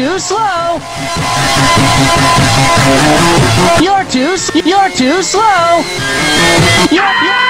too, slow. You're too, you're too slow. You're, you're,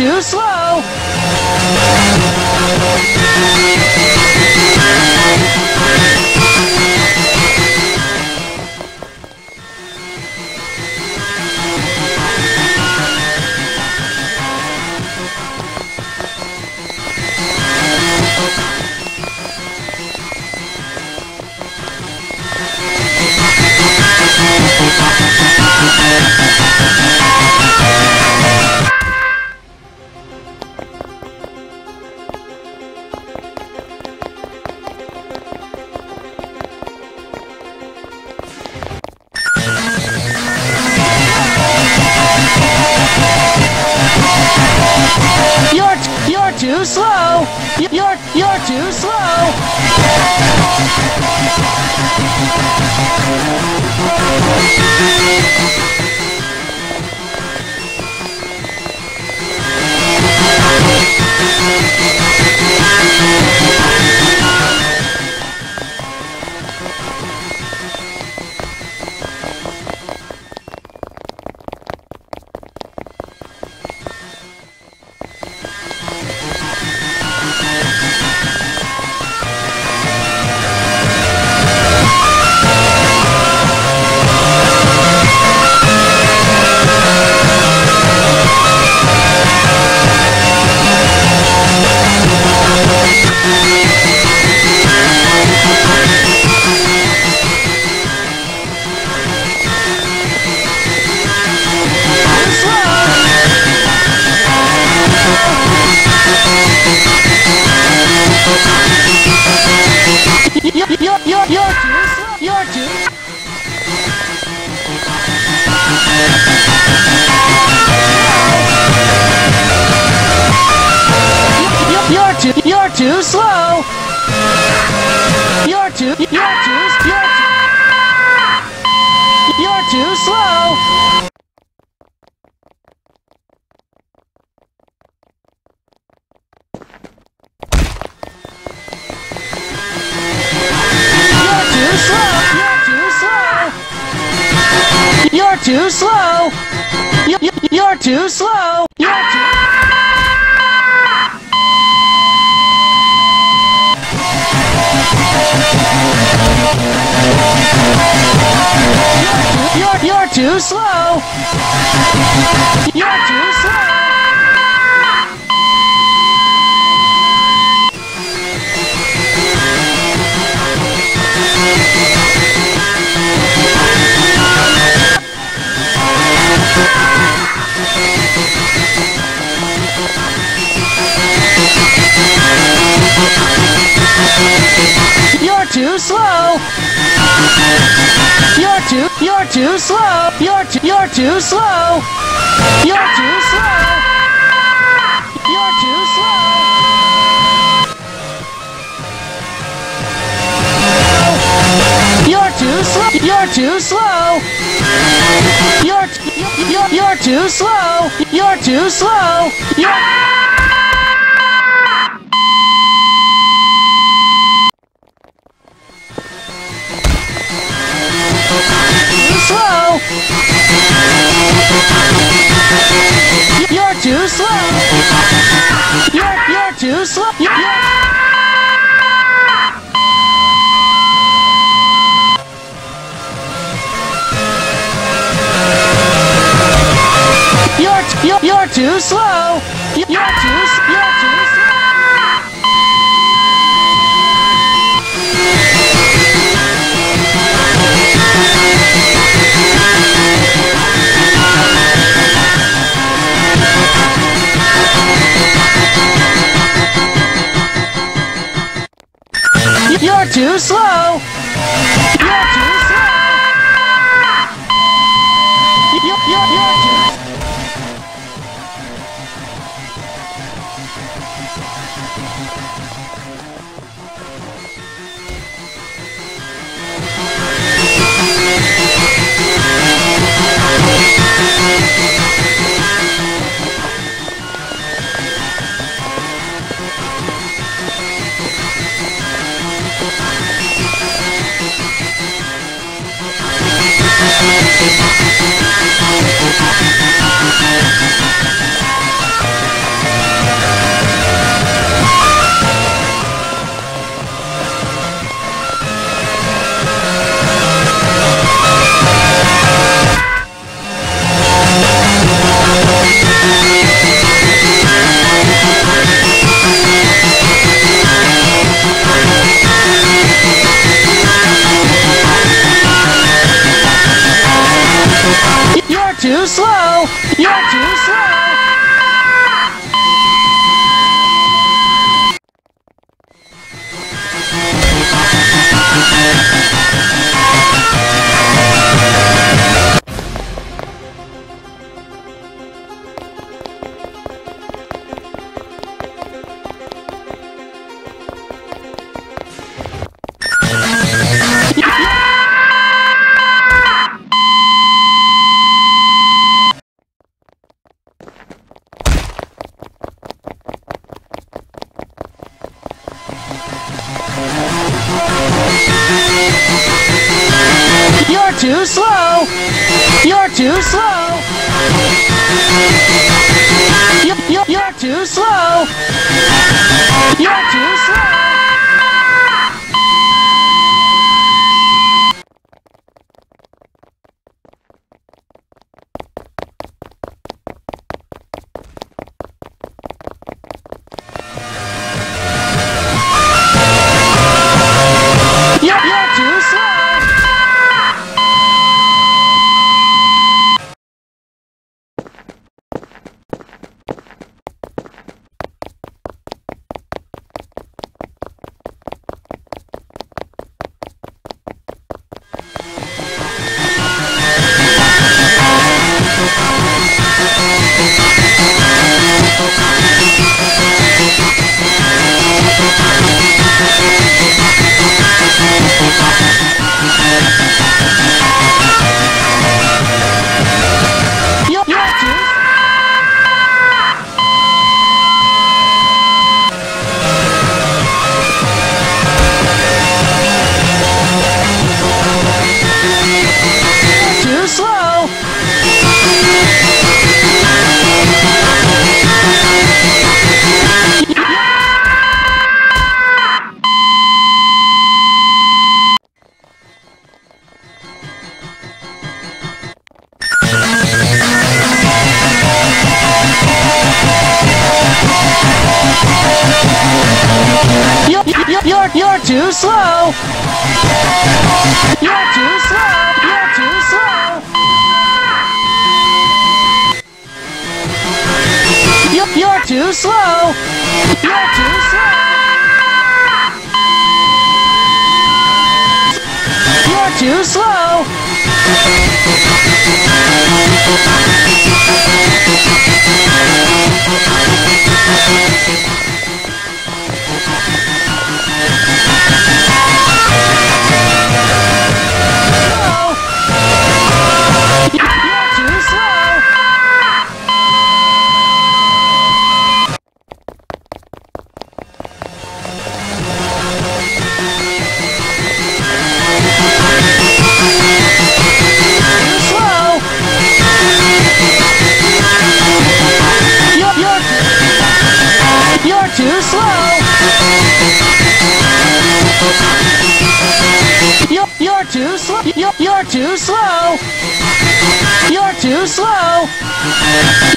too slow. Too slow. You're you're too slow. Too you're too slow. You're too you're too you're too slow, You're too slow. You're too slow. You're too slow. You're too too slow. You're too. slow. You're too slow. You're too, you're too slow. You're too, you're too slow. You're too slow. You're too slow. You're too slow. You're too slow. You're, too slow. You're too slow. You're slow. You're too slow. You're you're too slow. You're, you're you're, you're too slow. You're You're, you're, you're too slow. You're too slow. You're too slow. You're, you're too slow. You're too slow. You're too. Slow. Too slow.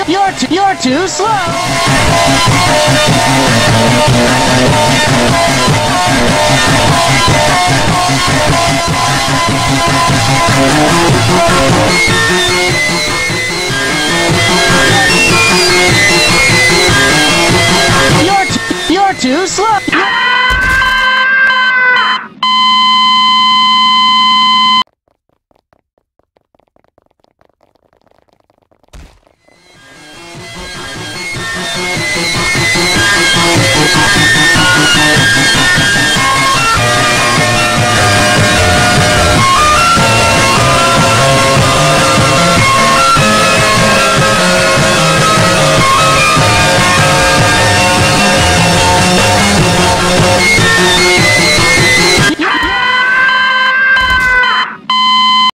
You're, you're, too, you're too slow. You're, you're too slow.